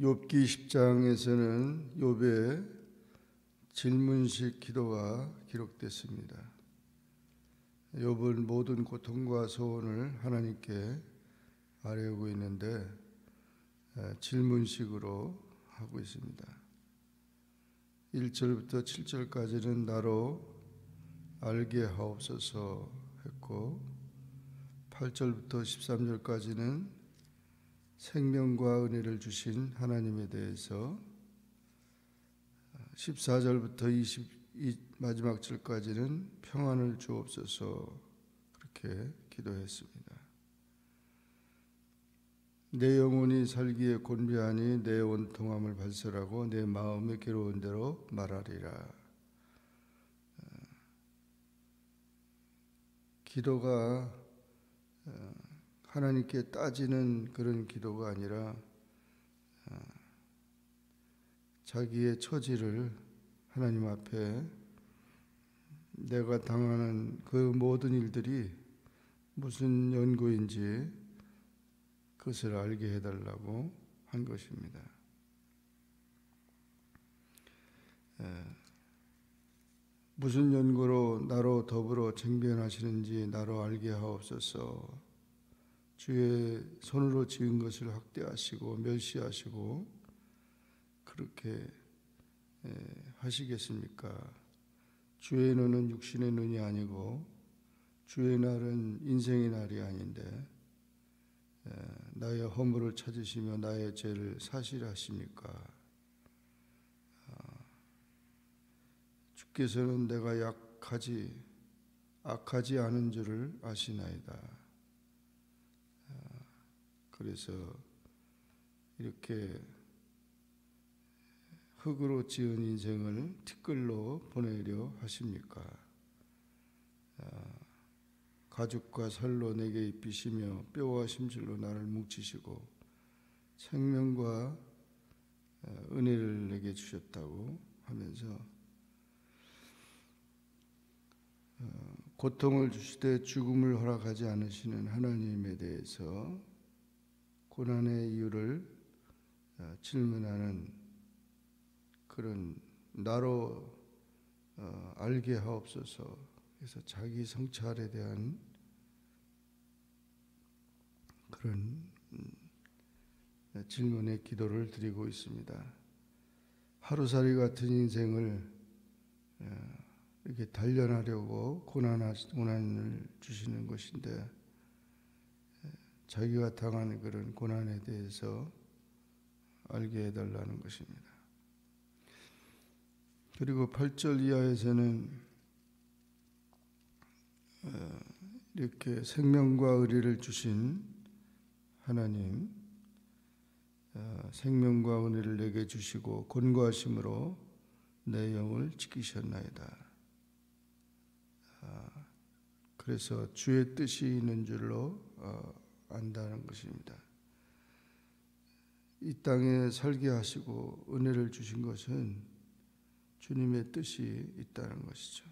욥기 10장에서는 욥의 질문식 기도가 기록됐습니다. 욥은 모든 고통과 소원을 하나님께 아뢰고 있는데 질문식으로 하고 있습니다. 1절부터 7절까지는 나로 알게 하옵소서 했고 8절부터 13절까지는 생명과 은혜를 주신 하나님에 대해서 14절부터 20 마지막 절까지는 평안을 주옵소서 그렇게 기도했습니다. 내 영혼이 살기에 곤비하니 내 원통함을 발설하고 내 마음의 괴로운 대로 말하리라. 기도가 어, 하나님께 따지는 그런 기도가 아니라 어, 자기의 처지를 하나님 앞에 내가 당하는 그 모든 일들이 무슨 연고인지 그것을 알게 해달라고 한 것입니다. 무슨 연고로 나로 더불어 쟁변하시는지 나로 알게 하옵소서. 주의 손으로 지은 것을 학대하시고 멸시하시고 그렇게 하시겠습니까? 주의 눈은 육신의 눈이 아니고 주의 날은 인생의 날이 아닌데 나의 허물을 찾으시며 나의 죄를 사실하십니까? 주께서는 내가 약하지 악하지 않은 줄을 아시나이다. 아, 그래서 이렇게 흙으로 지은 인생을 티끌로 보내려 하십니까? 아, 가죽과 살로 내게 입히시며 뼈와 심줄로 나를 뭉치시고 생명과 아, 은혜를 내게 주셨다고 하면서 고통을 주시되 죽음을 허락하지 않으시는 하나님에 대해서 고난의 이유를 어, 질문하는 그런 나로 어, 알게 하옵소서. 그래서 자기 성찰에 대한 그런 음, 질문의 기도를 드리고 있습니다. 하루살이 같은 인생을 어, 이렇게 단련하려고 고난, 고난을 주시는 것인데 자기가 당한 그런 고난에 대해서 알게 해달라는 것입니다. 그리고 8절 이하에서는 어, 이렇게 생명과 의리를 주신 하나님, 어, 생명과 은혜를 내게 주시고 권고하심으로 내 영을 지키셨나이다. 그래서 주의 뜻이 있는 줄로 어, 안다는 것입니다. 이 땅에 살게 하시고 은혜를 주신 것은 주님의 뜻이 있다는 것이죠.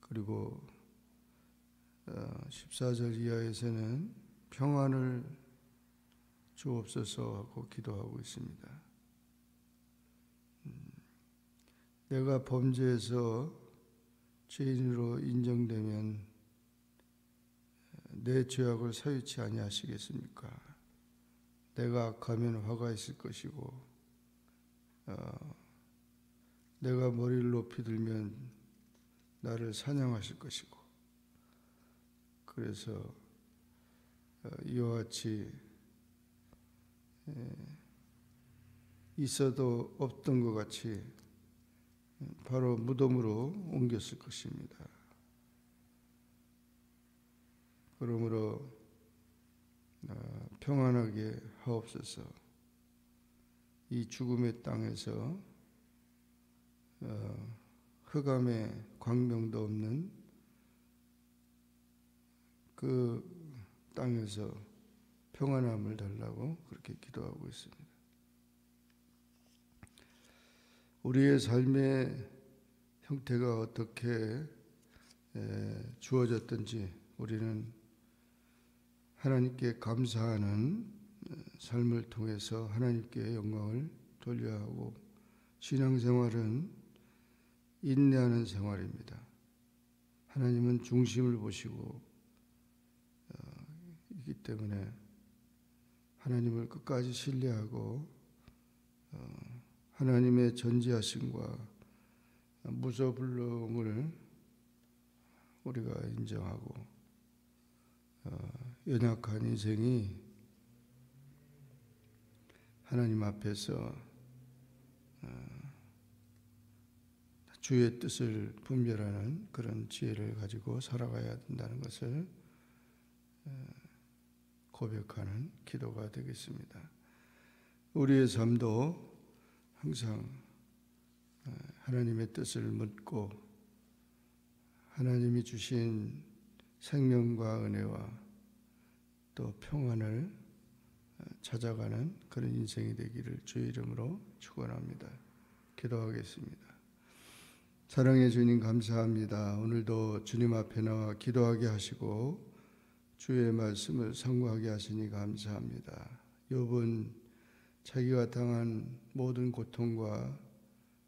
그리고 14절 어, 이하에서는 평안을 주옵소서 하고 기도하고 있습니다. 음, 내가 범죄해서 죄인으로 인정되면 내 죄악을 사유치 아니하시겠습니까? 내가 악하면 화가 있을 것이고 어, 내가 머리를 높이 들면 나를 사냥하실 것이고 그래서 어, 이와 같이 에, 있어도 없던 것 같이 바로 무덤으로 옮겼을 것입니다. 그러므로 어, 평안하게 하옵소서. 이 죽음의 땅에서 어, 흑암의 광명도 없는 그 땅에서 평안함을 달라고 그렇게 기도하고 있습니다. 우리의 삶의 형태가 어떻게 주어졌든지 우리는 하나님께 감사하는 삶을 통해서 하나님께 영광을 돌려야 하고 신앙생활은 인내하는 생활입니다. 하나님은 중심을 보시고 어, 있기 때문에 하나님을 끝까지 신뢰하고 어, 하나님의 전지하심과 무소불능을 우리가 인정하고 어, 연약한 인생이 하나님 앞에서 주의 뜻을 분별하는 그런 지혜를 가지고 살아가야 된다는 것을 고백하는 기도가 되겠습니다. 우리의 삶도 항상 하나님의 뜻을 묻고 하나님이 주신 생명과 은혜와 또 평안을 찾아가는 그런 인생이 되기를 주의 이름으로 축원합니다. 기도하겠습니다. 사랑해 주님 감사합니다. 오늘도 주님 앞에 나와 기도하게 하시고 주의 말씀을 상고하게 하시니 감사합니다. 욥은 자기가 당한 모든 고통과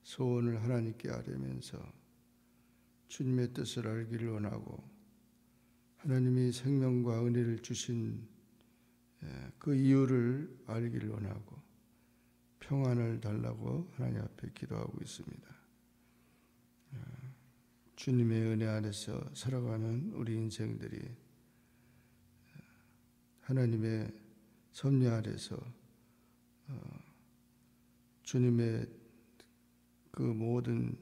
소원을 하나님께 아뢰면서 주님의 뜻을 알기를 원하고 하나님이 생명과 은혜를 주신 그 이유를 알기를 원하고 평안을 달라고 하나님 앞에 기도하고 있습니다. 주님의 은혜 안에서 살아가는 우리 인생들이 하나님의 섭리 아래서 주님의 그 모든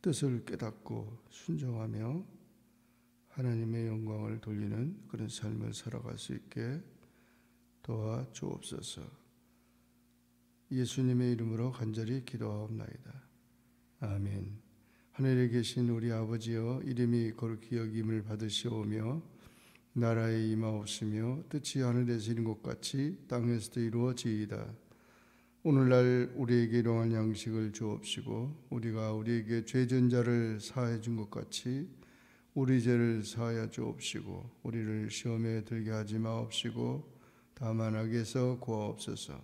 뜻을 깨닫고 순종하며 하나님의 영광을 돌리는 그런 삶을 살아갈 수 있게 도와 주옵소서. 예수님의 이름으로 간절히 기도하옵나이다. 아멘. 하늘에 계신 우리 아버지여 이름이 거룩히 여김을 받으시오며 나라에 임하옵시며 뜻이 하늘에서 이룬 것 같이 땅에서도 이루어지이다. 오늘날 우리에게 일용할 양식을 주옵시고 우리가 우리에게 죄진 자를 사해 준 것 같이 우리 죄를 사하여 주옵시고 우리를 시험에 들게 하지 마옵시고 다만 악에서 구하옵소서.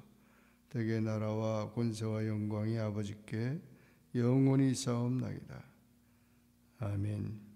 대개 나라와 권세와 영광이 아버지께 영원히 싸움나이다. 아멘.